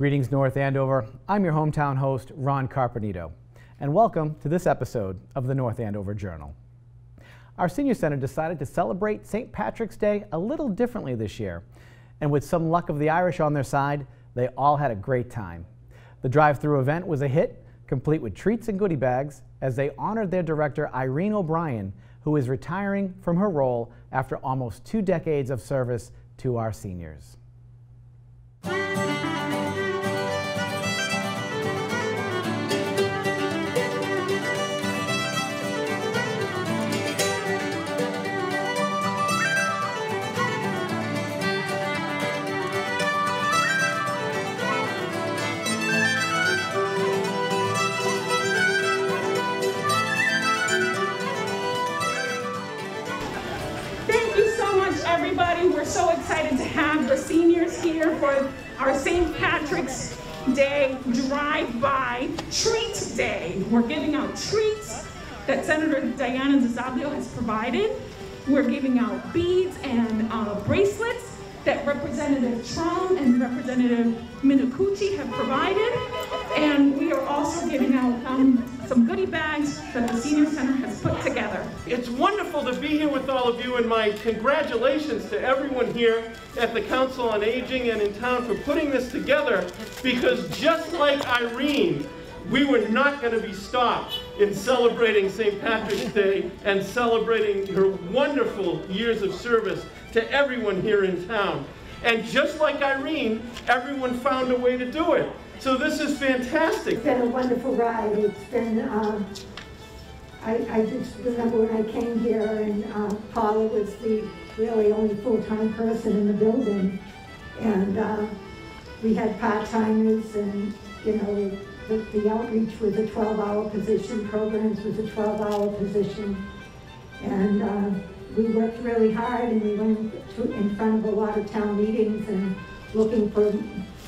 Greetings, North Andover. I'm your hometown host, Ron Carpenito, and welcome to this episode of the North Andover Journal. Our Senior Center decided to celebrate St. Patrick's Day a little differently this year, and with some luck of the Irish on their side, they all had a great time. The drive-through event was a hit, complete with treats and goodie bags, as they honored their director, Irene O'Brien, who is retiring from her role after almost two decades of service to our seniors. St. Patrick's Day Drive-By Treat Day. We're giving out treats that Senator Diana DiZoglio has provided. We're giving out beads and uh, bracelets that Representative Tram and Representative Minicucci have provided. And we are also giving out um, some goodie bags that the Senior Center has put together. It's wonderful to be here with all of you, and my congratulations to everyone here at the Council on Aging and in town for putting this together, because just like Irene, we were not going to be stopped in celebrating St. Patrick's Day and celebrating her wonderful years of service to everyone here in town. And just like Irene, everyone found a way to do it. So this is fantastic. It's been a wonderful ride. It's been, um, I, I just remember when I came here and uh, Paula was the really only full-time person in the building. And uh, we had part-timers and, you know, the, the outreach was a 12-hour position, programs was a 12-hour position. And uh, we worked really hard and we went to, in front of a lot of town meetings and looking for,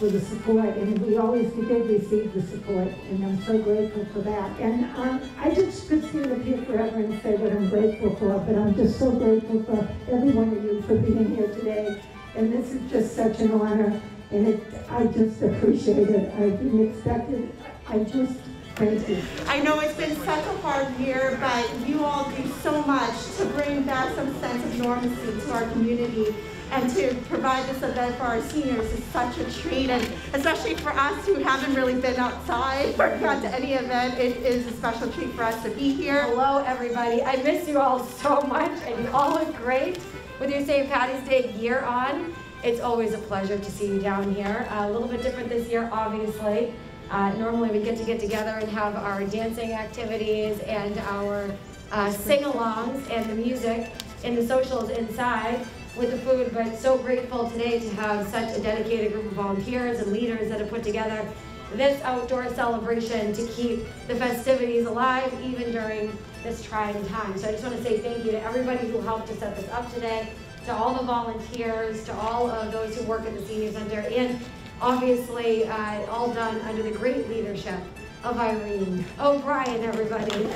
for the support. And we always did receive the support and I'm so grateful for that. And um, I just could stand up here forever and say what I'm grateful for, but I'm just so grateful for every one of you for being here today. And this is just such an honor and it, I just appreciate it. I didn't expect it. I just, thank you. I know it's been such a hard year, but you all do so much to bring back some sense of normalcy to our community and to provide this event for our seniors is such a treat, and especially for us who haven't really been outside or gone to any event, it is a special treat for us to be here. Hello, everybody. I miss you all so much, and you all look great with your St. Patty's Day gear on. It's always a pleasure to see you down here. Uh, a little bit different this year, obviously. Uh, normally, we get to get together and have our dancing activities and our uh, sing-alongs and the music and the socials inside with the food, but so grateful today to have such a dedicated group of volunteers and leaders that have put together this outdoor celebration to keep the festivities alive even during this trying time. So I just want to say thank you to everybody who helped to set this up today, to all the volunteers, to all of those who work at the Senior Center, and obviously uh, all done under the great leadership of Irene O'Brien, everybody.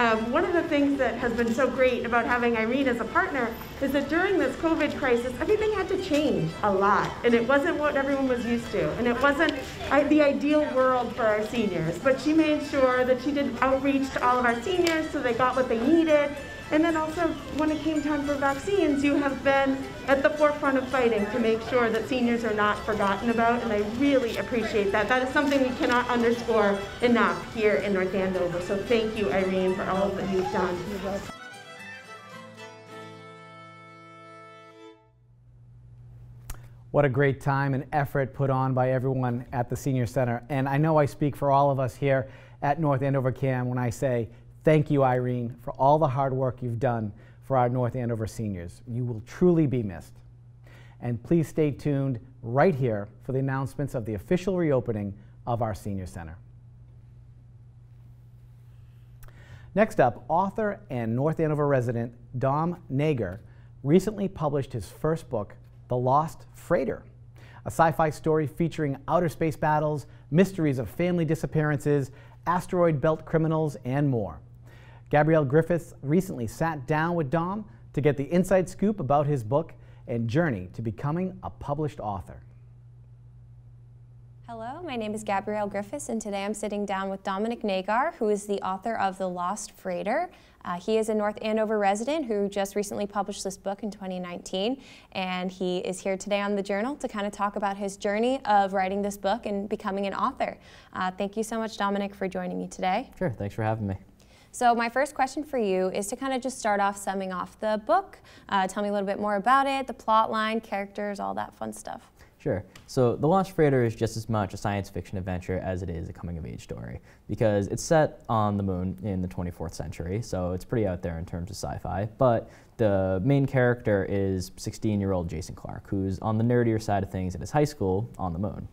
Um, one of the things that has been so great about having Irene as a partner is that during this COVID crisis, everything had to change a lot, and it wasn't what everyone was used to, and it wasn't the ideal world for our seniors. But she made sure that she did outreach to all of our seniors so they got what they needed. And then also, when it came time for vaccines, you have been at the forefront of fighting to make sure that seniors are not forgotten about, and I really appreciate that. That is something we cannot underscore enough here in North Andover. So thank you, Irene, for all that you've done. What a great time and effort put on by everyone at the Senior Center. And I know I speak for all of us here at North Andover CAM when I say thank you, Irene, for all the hard work you've done for our North Andover seniors. You will truly be missed. And please stay tuned right here for the announcements of the official reopening of our Senior Center. Next up, author and North Andover resident Dom Nager recently published his first book, The Lost Freighter, a sci-fi story featuring outer space battles, mysteries of family disappearances, asteroid belt criminals, and more. Gabrielle Griffiths recently sat down with Dom to get the inside scoop about his book and journey to becoming a published author. Hello, my name is Gabrielle Griffiths, and today I'm sitting down with Dominic Nagar, who is the author of The Lost Freighter. Uh, he is a North Andover resident who just recently published this book in 2019, and he is here today on the Journal to kind of talk about his journey of writing this book and becoming an author. Uh, thank you so much, Dominic, for joining me today. Sure, thanks for having me. So my first question for you is to kind of just start off summing off the book. Uh, tell me a little bit more about it, the plot line, characters, all that fun stuff. Sure. So The Lost Freighter is just as much a science fiction adventure as it is a coming of age story because it's set on the moon in the 24th century, so it's pretty out there in terms of sci fi. But the main character is 16 year old Jason Clark, who's on the nerdier side of things at his high school on the moon.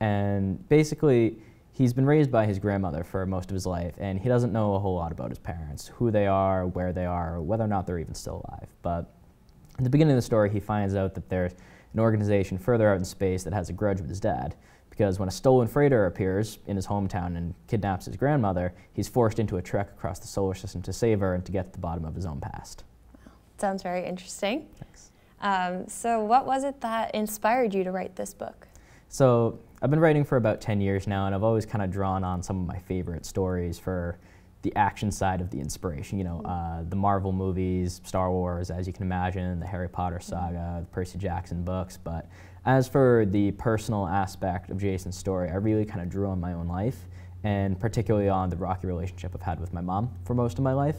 And basically, he's been raised by his grandmother for most of his life, and he doesn't know a whole lot about his parents, who they are, where they are, whether or not they're even still alive. But at the beginning of the story, he finds out that there's an organization further out in space that has a grudge with his dad. Because when a stolen freighter appears in his hometown and kidnaps his grandmother, he's forced into a trek across the solar system to save her and to get to the bottom of his own past. Sounds very interesting. Thanks. Um, so, what was it that inspired you to write this book? So, I've been writing for about 10 years now, and I've always kind of drawn on some of my favorite stories for the action side of the inspiration. You know, uh, the Marvel movies, Star Wars, as you can imagine, the Harry Potter saga, the Percy Jackson books. But as for the personal aspect of Jason's story, I really kind of drew on my own life, and particularly on the rocky relationship I've had with my mom for most of my life.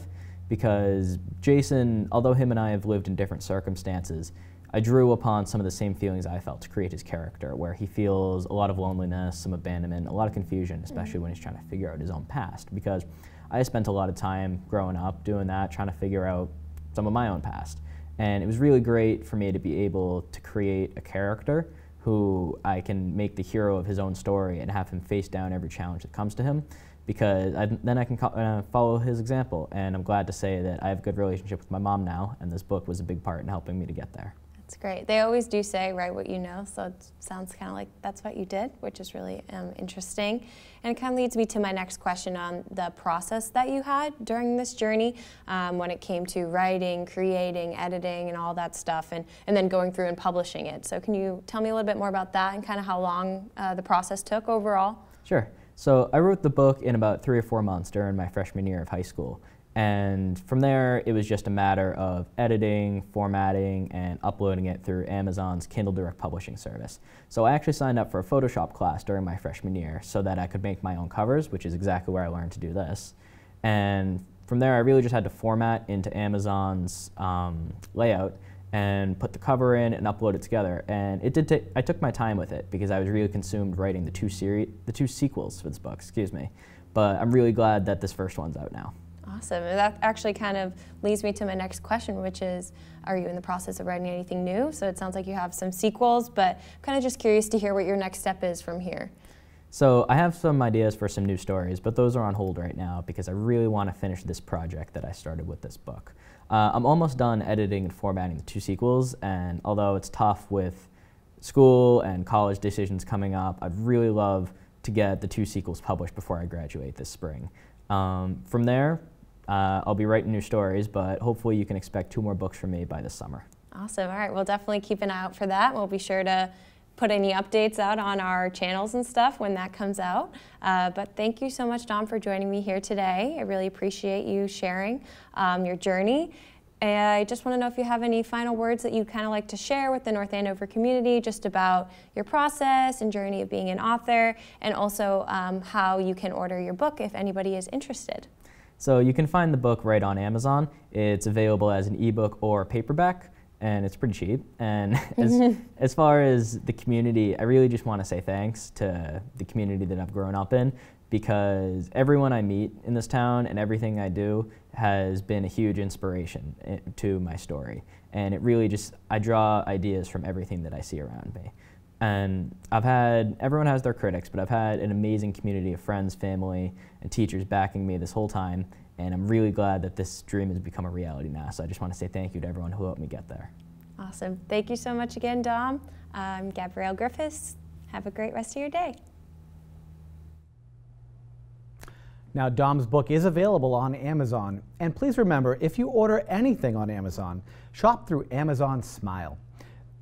Because Jason, although him and I have lived in different circumstances, I drew upon some of the same feelings I felt to create his character, where he feels a lot of loneliness, some abandonment, a lot of confusion, especially mm-hmm. when he's trying to figure out his own past. Because I spent a lot of time growing up doing that, trying to figure out some of my own past. And it was really great for me to be able to create a character who I can make the hero of his own story and have him face down every challenge that comes to him because I, then I can uh, follow his example. And I'm glad to say that I have a good relationship with my mom now, and this book was a big part in helping me to get there. That's great. They always do say, write what you know, so it sounds kind of like that's what you did, which is really um, interesting. And it kind of leads me to my next question on the process that you had during this journey um, when it came to writing, creating, editing, and all that stuff, and, and then going through and publishing it. So, can you tell me a little bit more about that and kind of how long uh, the process took overall? Sure. So, I wrote the book in about three or four months during my freshman year of high school. And from there, it was just a matter of editing, formatting, and uploading it through Amazon's Kindle Direct Publishing service. So I actually signed up for a Photoshop class during my freshman year so that I could make my own covers, which is exactly where I learned to do this. And from there, I really just had to format into Amazon's um, layout and put the cover in and upload it together. And it did. I took my time with it because I was really consumed writing the two series, the two sequels for this book. Excuse me. But I'm really glad that this first one's out now. Awesome. That actually kind of leads me to my next question, which is Are you in the process of writing anything new? So it sounds like you have some sequels, but I'm kind of just curious to hear what your next step is from here. So I have some ideas for some new stories, but those are on hold right now because I really want to finish this project that I started with this book. Uh, I'm almost done editing and formatting the two sequels, and although it's tough with school and college decisions coming up, I'd really love to get the two sequels published before I graduate this spring. Um, from there, uh, I'll be writing new stories, but hopefully you can expect two more books from me by this summer. Awesome. All right. We'll definitely keep an eye out for that. We'll be sure to put any updates out on our channels and stuff when that comes out. Uh, but thank you so much, Dom, for joining me here today. I really appreciate you sharing um, your journey. And I just want to know if you have any final words that you'd kind of like to share with the North Andover community just about your process and journey of being an author, and also um, how you can order your book if anybody is interested. So you can find the book right on Amazon. It's available as an ebook or paperback, and it's pretty cheap. And as, as far as the community, I really just want to say thanks to the community that I've grown up in because everyone I meet in this town and everything I do has been a huge inspiration eh, to my story. And it really just, I draw ideas from everything that I see around me. And I've had, everyone has their critics, but I've had an amazing community of friends, family, and teachers backing me this whole time. And I'm really glad that this dream has become a reality now. So I just want to say thank you to everyone who helped me get there. Awesome. Thank you so much again, Dom. I'm Gabrielle Griffiths. Have a great rest of your day. Now, Dom's book is available on Amazon. And please remember, if you order anything on Amazon, shop through Amazon Smile.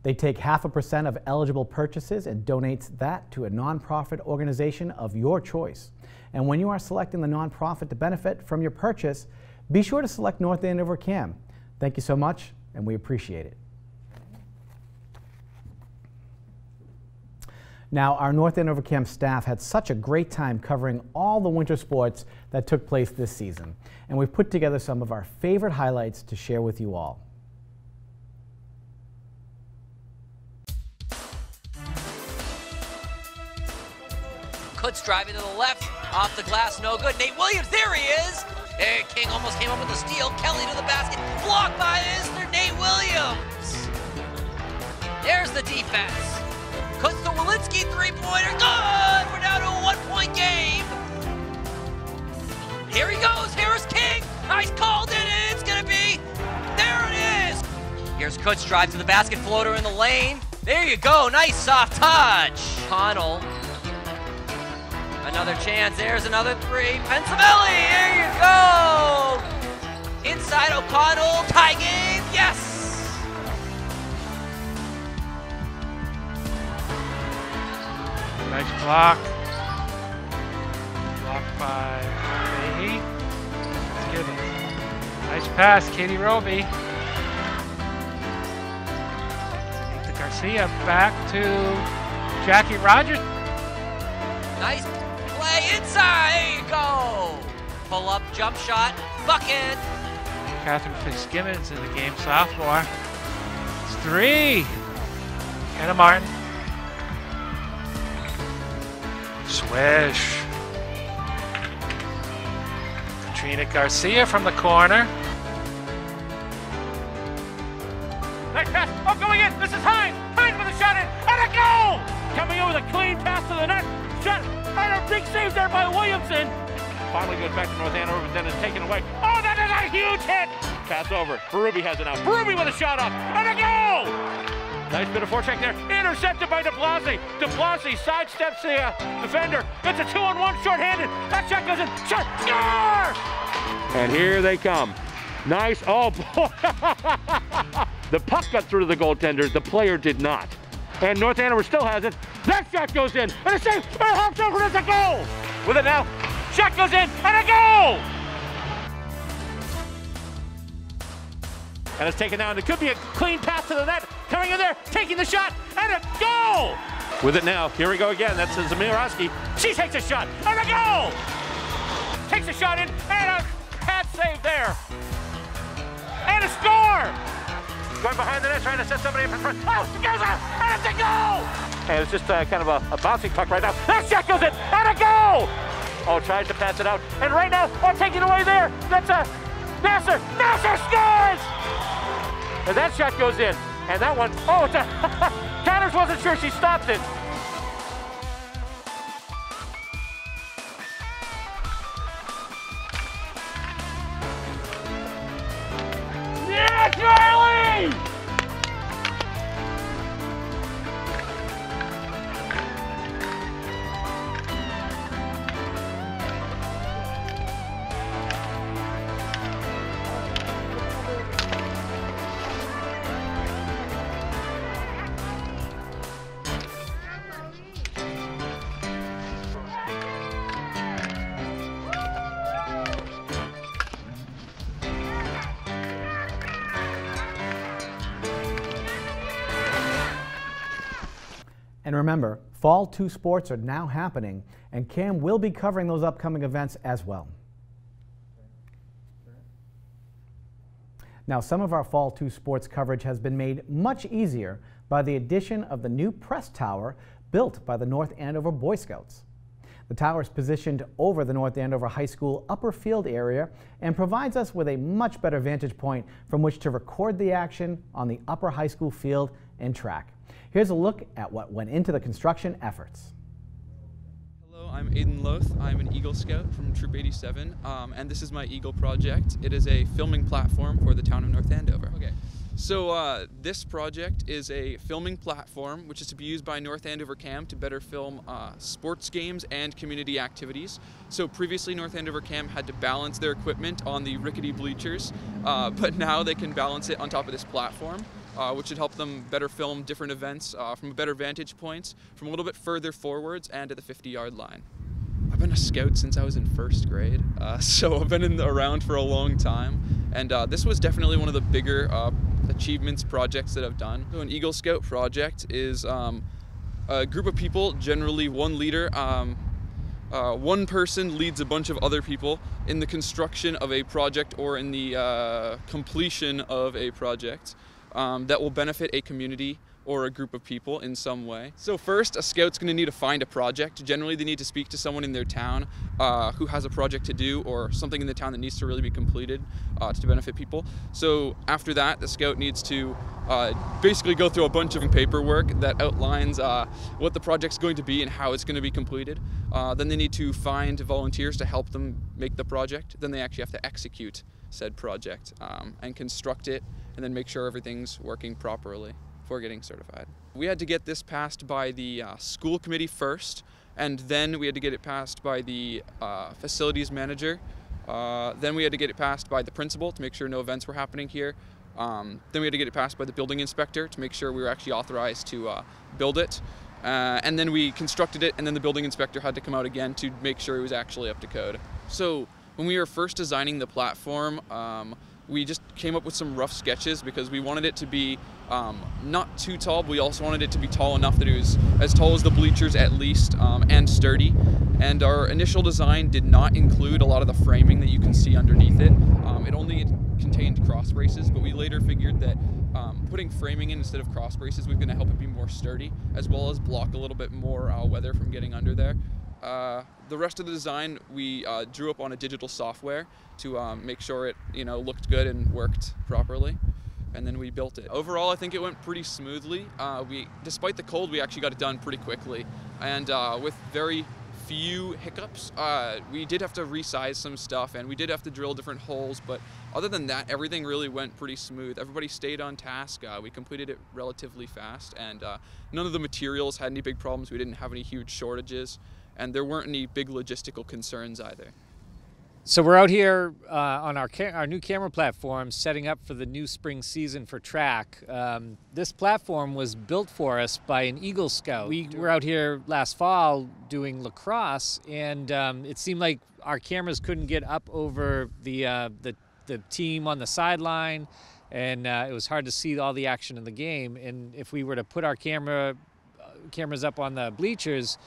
They take half a percent of eligible purchases and donates that to a nonprofit organization of your choice. And when you are selecting the nonprofit to benefit from your purchase, be sure to select North Andover CAM. Thank you so much, and we appreciate it. Now, our North Andover CAM staff had such a great time covering all the winter sports that took place this season, and we've put together some of our favorite highlights to share with you all. Kutz driving to the left, off the glass, no good. Nate Williams, there he is! Hey, King almost came up with a steal. Kelly to the basket, blocked by Isner, Nate Williams! There's the defense. Kutz to Walensky, three-pointer, good! We're down to a one-point game. Here he goes, Harris King! Nice called it, it's gonna be, there it is! Here's Kutz drive to the basket, floater in the lane. There you go, nice soft touch. Connell Another chance. There's another three. Pensamelli, there you go. Inside O'Connell. Tie game. Yes. Nice block. Blocked by Fahey. Let's get it. Nice pass, Katie Roby. Garcia back to Jackie Rogers. Nice inside. There you go. Pull up, jump shot, bucket. Catherine Fitzgibbons in the game, sophomore. It's three. Anna Martin. Swish. Katrina Garcia from the corner. Nice pass. Oh, going in. This is Hines. Hines with a shot in. And a goal! Coming in with a clean pass to the net. Shot. And a big save there by Williamson. Finally goes back to North Andover, but then is taken away. Oh, that is a huge hit. Pass over. Berube has it now. Berube with a shot up. And a goal! Nice bit of forecheck there. Intercepted by DeBlasi. DeBlasi sidesteps the uh, defender. It's a two-on-one short-handed. That shot goes in. Shot. Score! And here they come. Nice. Oh, boy. the puck got through to the goaltender. The player did not. And North Andover still has it. That shot goes in. And a save. And hops over. It's a goal. With it now. Shot goes in. And a goal. And it's taken down. It could be a clean pass to the net. Coming in there, taking the shot, and a goal! With it now, here we go again. That's Zamirovsky. She takes a shot, and a goal! Takes a shot in, and a pad save there. And a score! Going behind the net, trying to set somebody up in front. Oh, goes out, and it's a goal! And it's just uh, kind of a, a bouncing puck right now. That shot goes in, and a goal! Oh, tries to pass it out. And right now, oh, taking away there. That's a Nasser. Nasser scores! And that shot goes in. And that one, oh, it's a, Connors wasn't sure she stopped it. And remember, Fall 2 sports are now happening, and CAM will be covering those upcoming events as well. Now, some of our Fall 2 sports coverage has been made much easier by the addition of the new press tower built by the North Andover Boy Scouts. The tower is positioned over the North Andover High School upper field area and provides us with a much better vantage point from which to record the action on the upper high school field and track. Here's a look at what went into the construction efforts. Hello, I'm Aiden Loth. I'm an Eagle Scout from Troop 87, um, and this is my Eagle project. It is a filming platform for the town of North Andover. Okay. So uh, this project is a filming platform which is to be used by North Andover Cam to better film uh, sports games and community activities. So previously North Andover Cam had to balance their equipment on the rickety bleachers, uh, but now they can balance it on top of this platform. Uh, which should help them better film different events uh, from a better vantage point, from a little bit further forwards and at the 50 yard line. I've been a scout since I was in first grade, uh, so I've been in the, around for a long time, and uh, this was definitely one of the bigger uh, achievements projects that I've done. So an Eagle Scout project is um, a group of people, generally one leader. Um, uh, one person leads a bunch of other people in the construction of a project or in the uh, completion of a project um, that will benefit a community or a group of people in some way. So first, a scout's gonna need to find a project. Generally, they need to speak to someone in their town uh, who has a project to do or something in the town that needs to really be completed uh, to benefit people. So after that, the scout needs to uh, basically go through a bunch of paperwork that outlines uh, what the project's going to be and how it's gonna be completed. Uh, then they need to find volunteers to help them make the project. Then they actually have to execute said project um, and construct it and then make sure everything's working properly before getting certified. We had to get this passed by the uh, school committee first, and then we had to get it passed by the uh, facilities manager. Uh, then we had to get it passed by the principal to make sure no events were happening here. Um, then we had to get it passed by the building inspector to make sure we were actually authorized to uh, build it. Uh, and then we constructed it, and then the building inspector had to come out again to make sure it was actually up to code. So when we were first designing the platform, um, we just came up with some rough sketches because we wanted it to be um, not too tall, but we also wanted it to be tall enough that it was as tall as the bleachers at least um, and sturdy. And our initial design did not include a lot of the framing that you can see underneath it. Um, it only contained cross braces, but we later figured that um, putting framing in instead of cross braces was going to help it be more sturdy, as well as block a little bit more uh, weather from getting under there. Uh, the rest of the design we uh, drew up on a digital software to um, make sure it you know looked good and worked properly and then we built it. Overall i think it went pretty smoothly. Uh, we despite the cold we actually got it done pretty quickly and uh, with very few hiccups uh, we did have to resize some stuff and we did have to drill different holes but other than that everything really went pretty smooth. Everybody stayed on task. We completed it relatively fast and none of the materials had any big problems. We didn't have any huge shortages and there weren't any big logistical concerns either. So we're out here uh, on our our new camera platform, setting up for the new spring season for track. Um, this platform was built for us by an Eagle Scout. We were out here last fall doing lacrosse, and um, it seemed like our cameras couldn't get up over the uh, the, the team on the sideline, and uh, it was hard to see all the action in the game. And if we were to put our camera uh, cameras up on the bleachers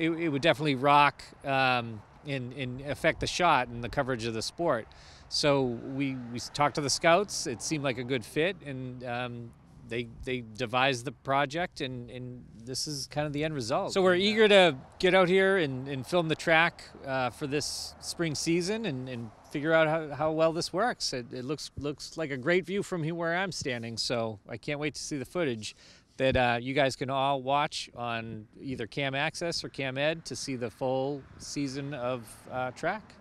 it, it would definitely rock um, and, and affect the shot and the coverage of the sport. So we, we talked to the scouts. It seemed like a good fit, and um, they they devised the project, and, and this is kind of the end result. So we're eager to get out here and, and film the track uh, for this spring season and, and figure out how, how well this works. It, it looks looks like a great view from here where I'm standing, so I can't wait to see the footage that uh, you guys can all watch on either Cam Access or Cam Ed to see the full season of uh, track.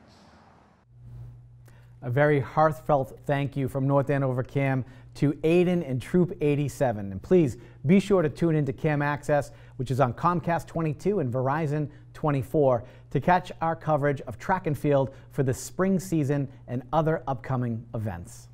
A very heartfelt thank you from North Andover Cam to Aiden and Troop 87. And please be sure to tune into Cam Access, which is on Comcast 22 and Verizon 24, to catch our coverage of track and field for the spring season and other upcoming events.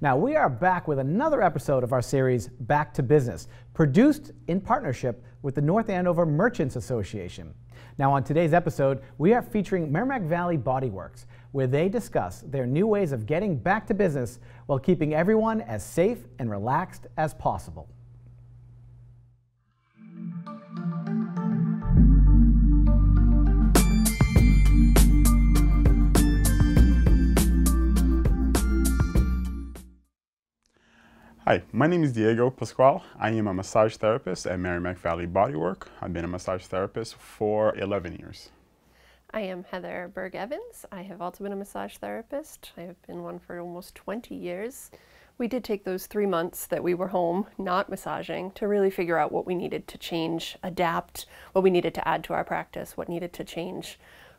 Now, we are back with another episode of our series, Back to Business, produced in partnership with the North Andover Merchants Association. Now, on today's episode, we are featuring Merrimack Valley Body Works, where they discuss their new ways of getting back to business while keeping everyone as safe and relaxed as possible. Hi, my name is Diego Pascual. I am a massage therapist at Merrimack Valley Bodywork. I've been a massage therapist for 11 years. I am Heather Berg Evans. I have also been a massage therapist. I have been one for almost 20 years. We did take those three months that we were home, not massaging, to really figure out what we needed to change, adapt, what we needed to add to our practice, what needed to change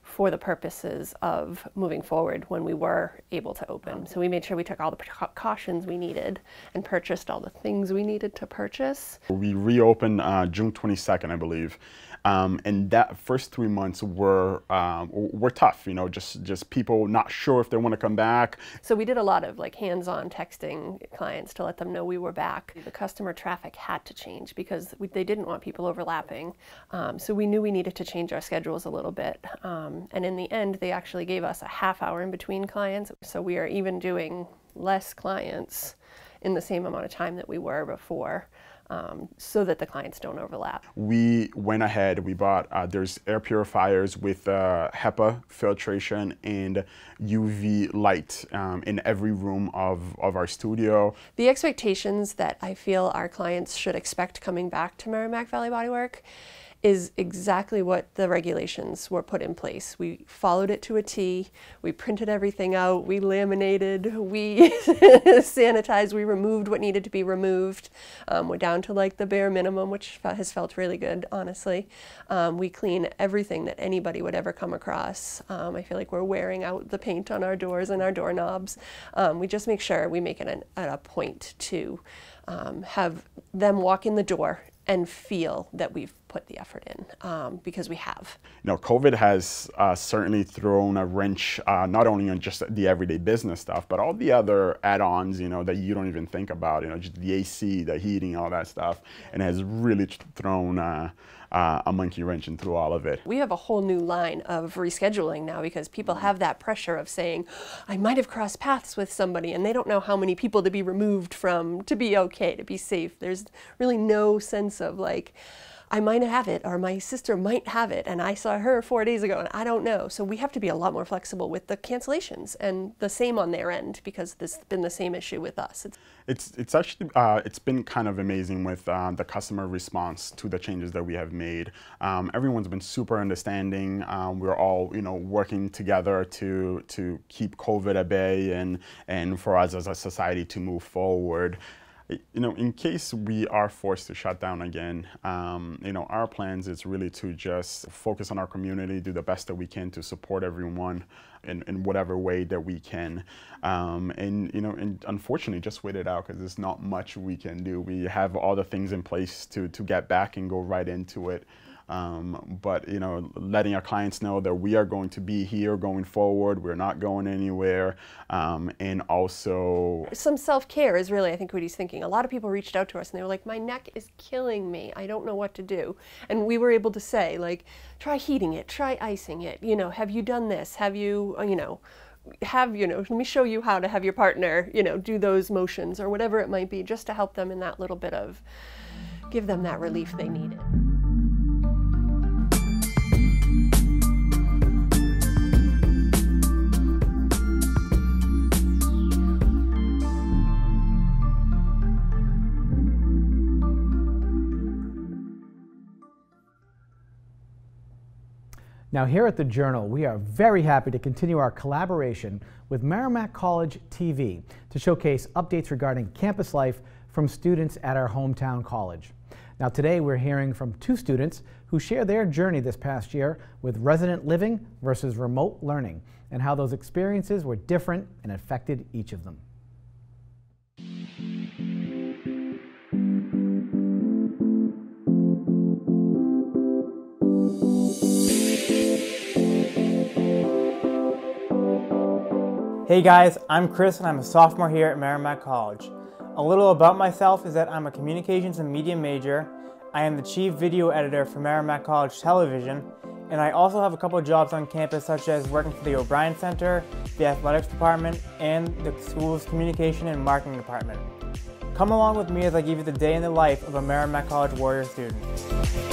for the purposes of moving forward when we were able to open. So we made sure we took all the precautions we needed and purchased all the things we needed to purchase. We reopened uh, June 22nd, I believe. Um, and that first three months were um, were tough, you know, just just people not sure if they want to come back. So we did a lot of like hands-on texting clients to let them know we were back. The customer traffic had to change because we, they didn't want people overlapping. Um, so we knew we needed to change our schedules a little bit. Um, and in the end, they actually gave us a half hour in between clients. So we are even doing less clients in the same amount of time that we were before um, so that the clients don't overlap. We went ahead, we bought, uh, there's air purifiers with uh, HEPA filtration and UV light um, in every room of, of our studio. The expectations that I feel our clients should expect coming back to Merrimack Valley Bodywork is exactly what the regulations were put in place. We followed it to a T. We printed everything out. We laminated. We sanitized. We removed what needed to be removed. Um, we're down to like the bare minimum, which has felt really good, honestly. Um, we clean everything that anybody would ever come across. Um, I feel like we're wearing out the paint on our doors and our doorknobs. Um, we just make sure we make it an, at a point to um, have them walk in the door and feel that we've put the effort in um, because we have. You know, COVID has uh, certainly thrown a wrench uh, not only on just the everyday business stuff, but all the other add-ons, you know, that you don't even think about. You know, just the AC, the heating, all that stuff, and has really thrown. Uh, uh, a monkey wrenching through all of it. We have a whole new line of rescheduling now because people have that pressure of saying, I might have crossed paths with somebody and they don't know how many people to be removed from to be okay, to be safe. There's really no sense of like, I might have it or my sister might have it and I saw her four days ago and I don't know. So we have to be a lot more flexible with the cancellations and the same on their end because this has been the same issue with us. It's it's, actually uh, it's been kind of amazing with uh, the customer response to the changes that we have made. Um, everyone's been super understanding. Um, we're all you know working together to to keep COVID at bay and and for us as a society to move forward you know, in case we are forced to shut down again, um, you know, our plans is really to just focus on our community, do the best that we can to support everyone in, in whatever way that we can. Um, and, you know, and unfortunately just wait it out because there's not much we can do. We have all the things in place to, to get back and go right into it. Um, but you know, letting our clients know that we are going to be here going forward. We're not going anywhere, um, and also some self care is really, I think, what he's thinking. A lot of people reached out to us and they were like, "My neck is killing me. I don't know what to do," and we were able to say, like, "Try heating it. Try icing it. You know, have you done this? Have you, uh, you know." have you know let me show you how to have your partner you know do those motions or whatever it might be just to help them in that little bit of give them that relief they needed Now, here at the Journal, we are very happy to continue our collaboration with Merrimack College TV to showcase updates regarding campus life from students at our hometown college. Now, today we're hearing from two students who share their journey this past year with resident living versus remote learning and how those experiences were different and affected each of them. Hey guys, I'm Chris and I'm a sophomore here at Merrimack College. A little about myself is that I'm a communications and media major. I am the chief video editor for Merrimack College Television, and I also have a couple jobs on campus such as working for the O'Brien Center, the athletics department, and the school's communication and marketing department. Come along with me as I give you the day in the life of a Merrimack College Warrior student.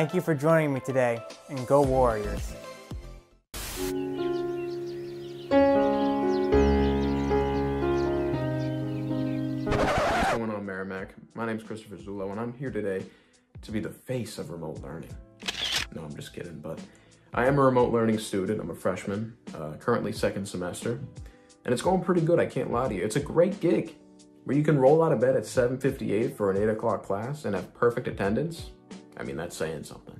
Thank you for joining me today, and go Warriors! What's going on, Merrimack? My name is Christopher Zullo, and I'm here today to be the face of remote learning. No, I'm just kidding, but I am a remote learning student. I'm a freshman, uh, currently second semester, and it's going pretty good, I can't lie to you. It's a great gig where you can roll out of bed at 7.58 for an 8 o'clock class and have perfect attendance. I mean, that's saying something.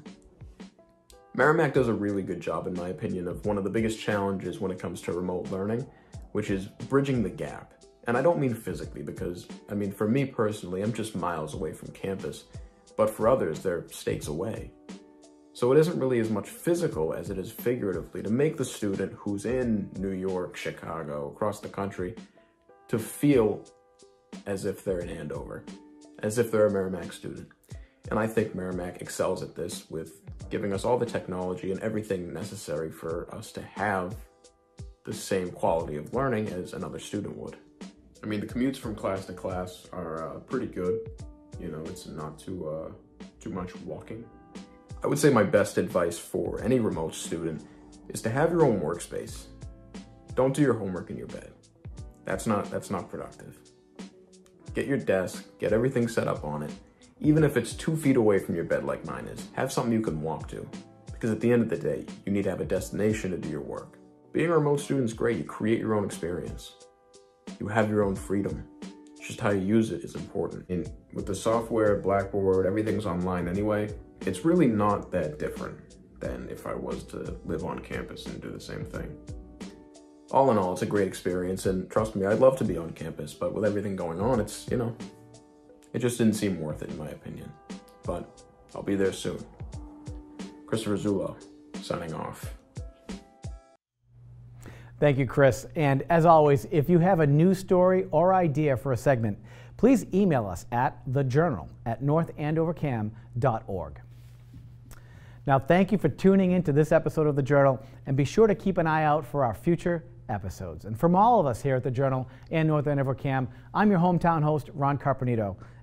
Merrimack does a really good job, in my opinion, of one of the biggest challenges when it comes to remote learning, which is bridging the gap. And I don't mean physically because, I mean, for me personally, I'm just miles away from campus, but for others, they're states away. So it isn't really as much physical as it is figuratively to make the student who's in New York, Chicago, across the country, to feel as if they're in Andover, as if they're a Merrimack student. And I think Merrimack excels at this with giving us all the technology and everything necessary for us to have the same quality of learning as another student would. I mean, the commutes from class to class are uh, pretty good. You know, it's not too, uh, too much walking. I would say my best advice for any remote student is to have your own workspace. Don't do your homework in your bed. That's not, that's not productive. Get your desk, get everything set up on it. Even if it's two feet away from your bed like mine is, have something you can walk to. Because at the end of the day, you need to have a destination to do your work. Being a remote student is great. You create your own experience. You have your own freedom. Just how you use it is important. And with the software, Blackboard, everything's online anyway. It's really not that different than if I was to live on campus and do the same thing. All in all, it's a great experience, and trust me, I'd love to be on campus, but with everything going on, it's, you know, it just didn't seem worth it in my opinion. But I'll be there soon. Christopher Zullo, signing off. Thank you, Chris. And as always, if you have a news story or idea for a segment, please email us at thejournal at northandovercam.org. Now, thank you for tuning in to this episode of The Journal, and be sure to keep an eye out for our future episodes. And from all of us here at The Journal and North Andover Cam, I'm your hometown host, Ron Carpenito,